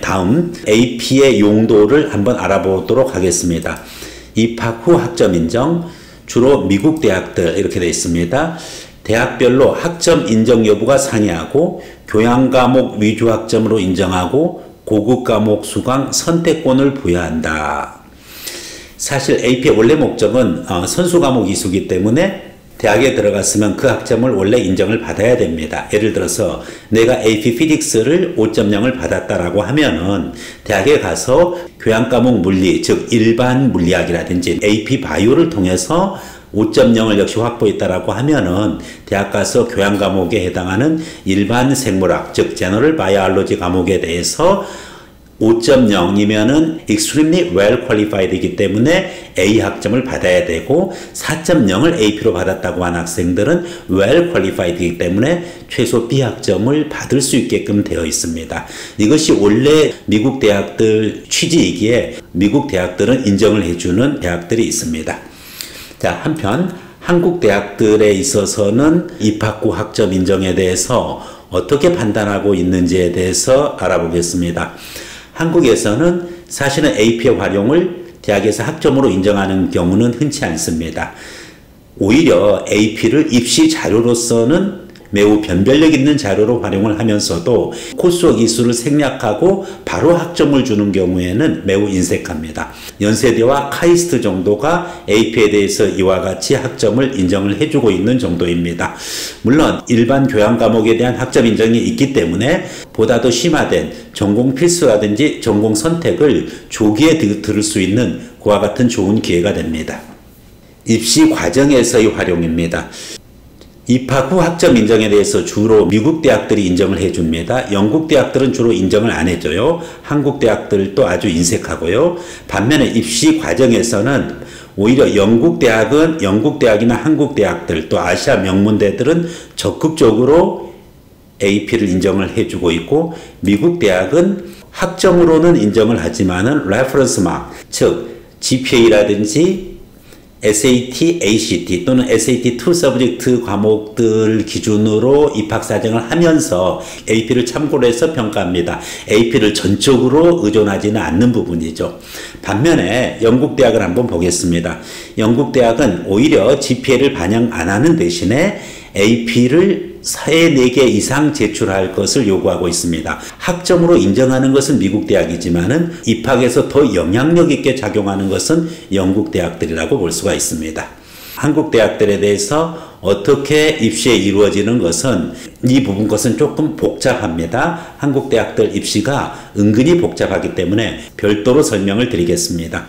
다음 AP의 용도를 한번 알아보도록 하겠습니다. 입학 후 학점 인정 주로 미국 대학들 이렇게 되어 있습니다. 대학별로 학점 인정 여부가 상이하고 교양 과목 위주 학점으로 인정하고 고급 과목 수강 선택권을 부여한다. 사실 AP의 원래 목적은 어, 선수 과목 이수기 때문에 대학에 들어갔으면 그 학점을 원래 인정을 받아야 됩니다. 예를 들어서 내가 AP 피직스를 5.0을 받았다라고 하면은 대학에 가서 교양 과목 물리, 즉 일반 물리학이라든지 AP 바이오를 통해서 5.0을 역시 확보했다라고 하면은 대학 가서 교양 과목에 해당하는 일반 생물학, 즉 제너럴 바이올로지 과목에 대해서 5.0이면은 extremely well qualified이기 때문에 A 학점을 받아야 되고 4.0을 AP로 받았다고 한 학생들은 well qualified이기 때문에 최소 B 학점을 받을 수 있게끔 되어 있습니다. 이것이 원래 미국 대학들 취지이기에 미국 대학들은 인정을 해주는 대학들이 있습니다. 자, 한편 한국 대학들에 있어서는 입학 후 학점 인정에 대해서 어떻게 판단하고 있는지에 대해서 알아보겠습니다. 한국에서는 사실은 AP의 활용을 대학에서 학점으로 인정하는 경우는 흔치 않습니다. 오히려 AP를 입시 자료로서는 매우 변별력 있는 자료로 활용을 하면서도 코스웍 이수를 생략하고 바로 학점을 주는 경우에는 매우 인색합니다. 연세대와 카이스트 정도가 AP에 대해서 이와 같이 학점을 인정을 해주고 있는 정도입니다. 물론 일반 교양 과목에 대한 학점 인정이 있기 때문에 보다 더 심화된 전공 필수라든지 전공 선택을 조기에 들을 수 있는 그와 같은 좋은 기회가 됩니다. 입시 과정에서의 활용입니다. 입학 후 학점 인정에 대해서 주로 미국 대학들이 인정을 해줍니다. 영국 대학들은 주로 인정을 안 해줘요. 한국 대학들도 아주 인색하고요. 반면에 입시 과정에서는 오히려 영국 대학은 영국 대학이나 한국 대학들 또 아시아 명문대들은 적극적으로 AP를 인정을 해주고 있고 미국 대학은 학점으로는 인정을 하지만은 reference mark, 즉 GPA라든지 SAT, ACT 또는 SAT 2 subject 과목들 기준으로 입학 사정을 하면서 AP를 참고로 해서 평가합니다. AP를 전적으로 의존하지는 않는 부분이죠. 반면에 영국 대학을 한번 보겠습니다. 영국 대학은 오히려 GPA를 반영 안 하는 대신에 AP를 사회 4개 이상 제출할 것을 요구하고 있습니다. 학점으로 인정하는 것은 미국 대학이지만은 입학에서 더 영향력 있게 작용하는 것은 영국 대학들이라고 볼 수가 있습니다. 한국 대학들에 대해서 어떻게 입시에 이루어지는 것은 이 부분 것은 조금 복잡합니다. 한국 대학들 입시가 은근히 복잡하기 때문에 별도로 설명을 드리겠습니다.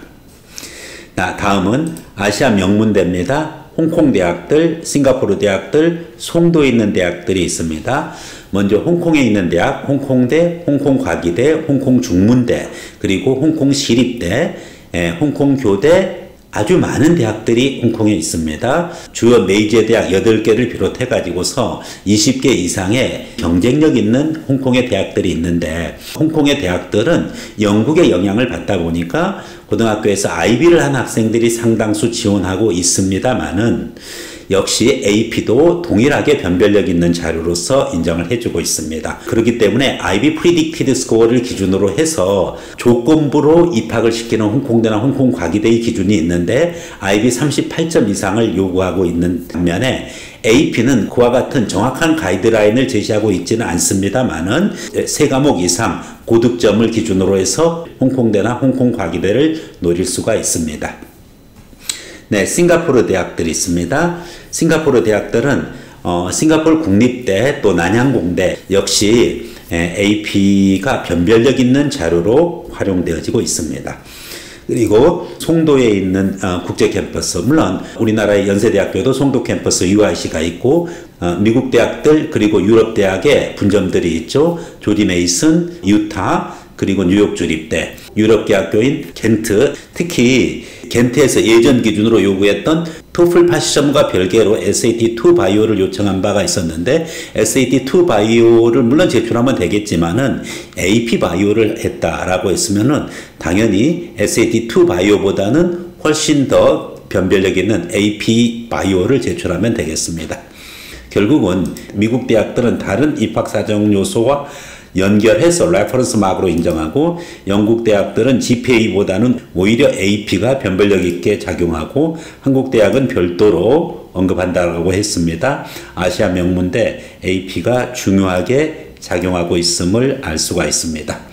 다음은 아시아 명문대입니다. 홍콩 대학들, 싱가포르 대학들, 송도에 있는 대학들이 있습니다. 먼저 홍콩에 있는 대학, 홍콩대, 홍콩과기대, 홍콩중문대, 그리고 홍콩시립대, 예, 홍콩교대, 아주 많은 대학들이 홍콩에 있습니다. 주요 메이저 대학 8개를 비롯해 가지고서 20개 이상의 경쟁력 있는 홍콩의 대학들이 있는데 홍콩의 대학들은 영국의 영향을 받다 보니까 고등학교에서 아이비를 한 학생들이 상당수 지원하고 있습니다만은 역시 AP도 동일하게 변별력 있는 자료로서 인정을 해주고 있습니다. 그렇기 때문에 IB Predicted Score를 기준으로 해서 조건부로 입학을 시키는 홍콩대나 홍콩 과기대의 기준이 있는데 IB 38점 이상을 요구하고 있는 반면에 AP는 그와 같은 정확한 가이드라인을 제시하고 있지는 않습니다만은 세 과목 이상 고득점을 기준으로 해서 홍콩대나 홍콩 과기대를 노릴 수가 있습니다. 네, 싱가포르 대학들이 있습니다. 싱가포르 대학들은 어, 싱가포르 국립대 또 난양공대 역시 AP가 변별력 있는 자료로 활용되어지고 있습니다. 그리고 송도에 있는 어, 국제 캠퍼스 물론 우리나라의 연세대학교도 송도 캠퍼스 UIC가 있고 어, 미국 대학들 그리고 유럽 대학의 분점들이 있죠. 조지 메이슨, 유타 그리고 뉴욕 주립대, 유럽 대학교인 켄트 특히 겐트에서 예전 기준으로 요구했던 토플 80점과 별개로 SAT2 바이오를 요청한 바가 있었는데 SAT2 바이오를 물론 제출하면 되겠지만은 AP 바이오를 했다라고 했으면은 당연히 SAT2 바이오보다는 훨씬 더 변별력 있는 AP 바이오를 제출하면 되겠습니다. 결국은 미국 대학들은 다른 입학 사정 요소와 연결해서 reference mark로 인정하고 영국 대학들은 GPA보다는 오히려 AP가 변별력 있게 작용하고 한국 대학은 별도로 언급한다고 했습니다. 아시아 명문대 AP가 중요하게 작용하고 있음을 알 수가 있습니다.